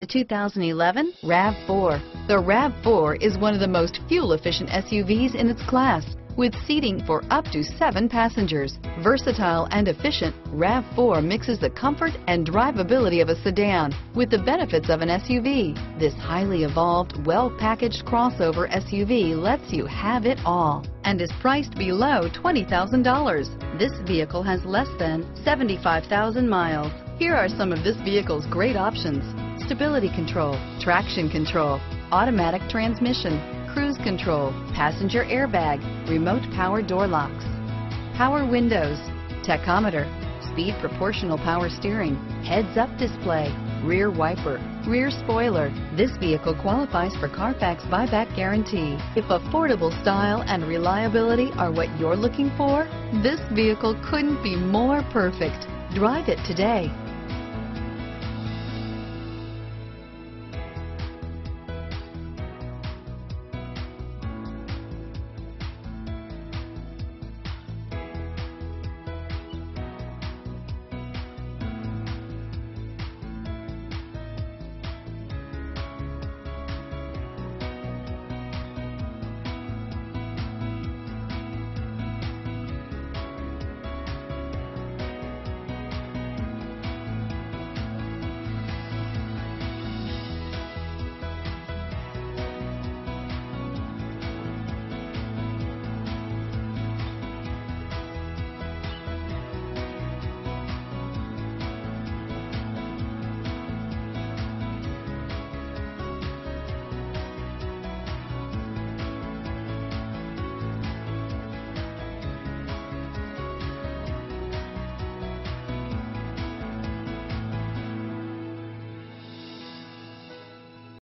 The 2011 RAV4. The RAV4 is one of the most fuel-efficient SUVs in its class, with seating for up to seven passengers. Versatile and efficient, RAV4 mixes the comfort and drivability of a sedan with the benefits of an SUV. This highly evolved, well-packaged crossover SUV lets you have it all and is priced below $20,000. This vehicle has less than 75,000 miles. Here are some of this vehicle's great options stability control, traction control, automatic transmission, cruise control, passenger airbag, remote power door locks, power windows, tachometer, speed proportional power steering, heads up display, rear wiper, rear spoiler. This vehicle qualifies for Carfax buyback guarantee. If affordable style and reliability are what you're looking for, this vehicle couldn't be more perfect. Drive it today.